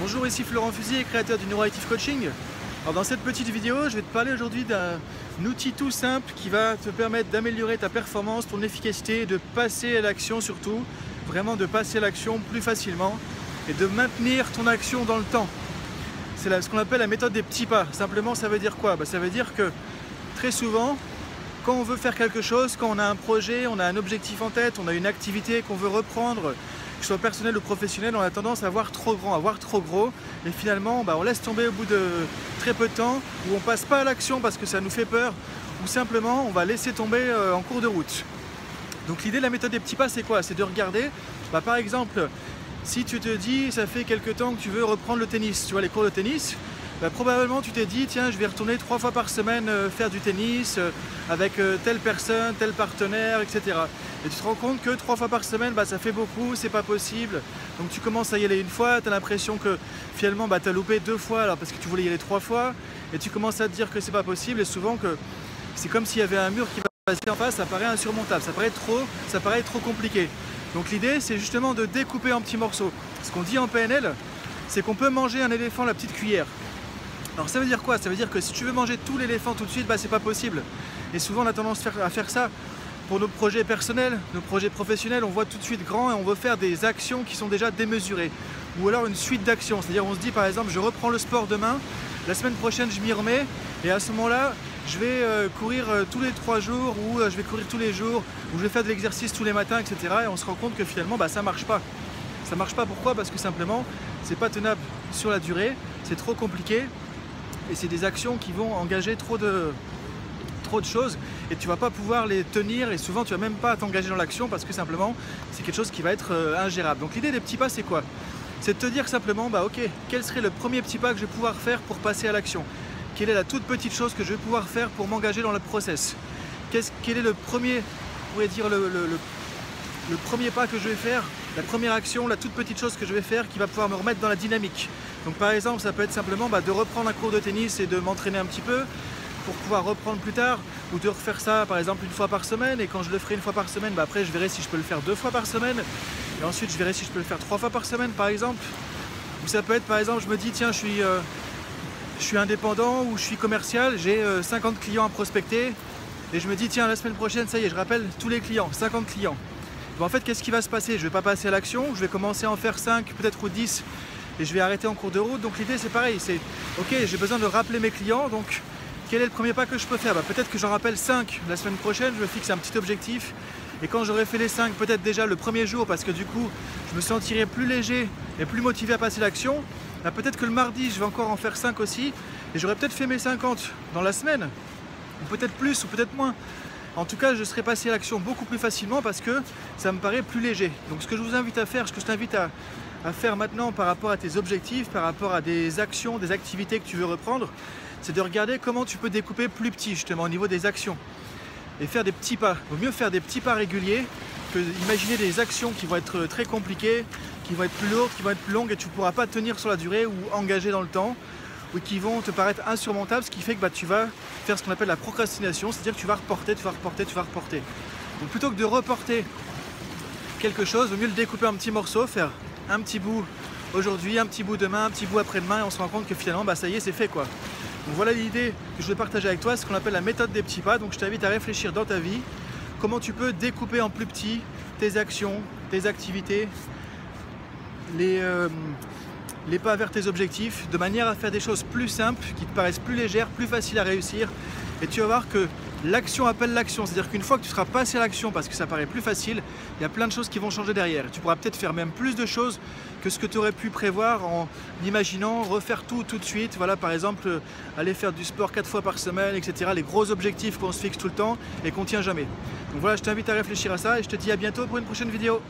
Bonjour, ici Florent Fusier, créateur du Neuroactive Coaching. Alors dans cette petite vidéo, je vais te parler aujourd'hui d'un outil tout simple qui va te permettre d'améliorer ta performance, ton efficacité, de passer à l'action surtout, vraiment de passer à l'action plus facilement et de maintenir ton action dans le temps. C'est ce qu'on appelle la méthode des petits pas. Simplement, ça veut dire quoi? Bah, Ça veut dire que très souvent, quand on veut faire quelque chose, quand on a un projet, on a un objectif en tête, on a une activité qu'on veut reprendre, que ce soit personnel ou professionnel, on a tendance à voir trop grand, à voir trop gros. Et finalement, bah, on laisse tomber au bout de très peu de temps, ou on passe pas à l'action parce que ça nous fait peur, ou simplement on va laisser tomber euh, en cours de route. Donc l'idée de la méthode des petits pas, c'est quoi? C'est de regarder, bah, par exemple, si tu te dis, ça fait quelques temps que tu veux reprendre le tennis, tu vois les cours de tennis, bah, probablement tu t'es dit tiens je vais retourner trois fois par semaine euh, faire du tennis euh, avec euh, telle personne, tel partenaire, etc. Et tu te rends compte que trois fois par semaine bah, ça fait beaucoup, c'est pas possible. Donc tu commences à y aller une fois, tu as l'impression que finalement bah, tu as loupé deux fois alors parce que tu voulais y aller trois fois et tu commences à te dire que c'est pas possible et souvent que c'est comme s'il y avait un mur qui va passer en face, ça paraît insurmontable, ça paraît trop, ça paraît trop compliqué. Donc l'idée c'est justement de découper en petits morceaux. Ce qu'on dit en PNL, c'est qu'on peut manger un éléphant la petite cuillère. Alors ça veut dire quoi? Ça veut dire que si tu veux manger tout l'éléphant tout de suite, bah c'est pas possible. Et souvent on a tendance à faire ça pour nos projets personnels, nos projets professionnels, on voit tout de suite grand et on veut faire des actions qui sont déjà démesurées. Ou alors une suite d'actions, c'est-à-dire on se dit par exemple je reprends le sport demain, la semaine prochaine je m'y remets et à ce moment-là je vais euh, courir euh, tous les trois jours ou euh, je vais courir tous les jours ou je vais faire de l'exercice tous les matins, etc. Et on se rend compte que finalement bah, ça marche pas. Ça marche pas pourquoi? Parce que simplement c'est pas tenable sur la durée, c'est trop compliqué et c'est des actions qui vont engager trop de, trop de choses. Et tu vas pas pouvoir les tenir et souvent tu vas même pas t'engager dans l'action parce que simplement c'est quelque chose qui va être euh, ingérable. Donc l'idée des petits pas c'est quoi? C'est de te dire simplement bah ok quel serait le premier petit pas que je vais pouvoir faire pour passer à l'action? Quelle est la toute petite chose que je vais pouvoir faire pour m'engager dans le process? Quel est le premier, on pourrait dire le premier pas que je vais faire, la première action, la toute petite chose que je vais faire qui va pouvoir me remettre dans la dynamique. Donc par exemple, ça peut être simplement bah, de reprendre un cours de tennis et de m'entraîner un petit peu pour pouvoir reprendre plus tard ou de refaire ça par exemple une fois par semaine et quand je le ferai une fois par semaine, bah, après je verrai si je peux le faire deux fois par semaine et ensuite je verrai si je peux le faire trois fois par semaine par exemple. Ou ça peut être par exemple, je me dis tiens, je suis, euh, indépendant ou je suis commercial, j'ai 50 euh, clients à prospecter et je me dis tiens, la semaine prochaine, ça y est, je rappelle tous les clients, 50 clients. En fait, qu'est-ce qui va se passer? Je ne vais pas passer à l'action, je vais commencer à en faire 5, peut-être ou 10 et je vais arrêter en cours de route. Donc l'idée c'est pareil, c'est ok j'ai besoin de rappeler mes clients, donc quel est le premier pas que je peux faire? Bah, Peut-être que j'en rappelle 5 la semaine prochaine, je me fixe un petit objectif. Et quand j'aurai fait les 5, peut-être déjà le premier jour, parce que du coup je me sentirai plus léger et plus motivé à passer l'action, bah, peut-être que le mardi je vais encore en faire 5 aussi, et j'aurais peut-être fait mes 50 dans la semaine, ou peut-être plus, ou peut-être moins. En tout cas, je serai passé à l'action beaucoup plus facilement parce que ça me paraît plus léger. Donc ce que je vous invite à faire, ce que je t'invite à, à faire maintenant par rapport à tes objectifs, par rapport à des actions, des activités que tu veux reprendre, c'est de regarder comment tu peux découper plus petit justement au niveau des actions et faire des petits pas. Il vaut mieux faire des petits pas réguliers que imaginer des actions qui vont être très compliquées, qui vont être plus lourdes, qui vont être plus longues et tu ne pourras pas tenir sur la durée ou engager dans le temps ou qui vont te paraître insurmontables, ce qui fait que bah, tu vas faire ce qu'on appelle la procrastination, c'est-à-dire que tu vas reporter, tu vas reporter, tu vas reporter. Donc plutôt que de reporter quelque chose, vaut mieux le découper en petits morceaux, faire un petit bout aujourd'hui, un petit bout demain, un petit bout après-demain, et on se rend compte que finalement, bah, ça y est, c'est fait quoi. Donc voilà l'idée que je voulais partager avec toi, ce qu'on appelle la méthode des petits pas. Donc je t'invite à réfléchir dans ta vie, comment tu peux découper en plus petit tes actions, tes activités, les, euh, les pas vers tes objectifs, de manière à faire des choses plus simples, qui te paraissent plus légères, plus faciles à réussir. Et tu vas voir que l'action appelle l'action. C'est-à-dire qu'une fois que tu seras passé à l'action parce que ça paraît plus facile, il y a plein de choses qui vont changer derrière. Tu pourras peut-être faire même plus de choses que ce que tu aurais pu prévoir en imaginant refaire tout tout de suite. Voilà, par exemple, euh, aller faire du sport 4 fois par semaine, etc. Les gros objectifs qu'on se fixe tout le temps et qu'on tient jamais. Donc voilà, je t'invite à réfléchir à ça et je te dis à bientôt pour une prochaine vidéo.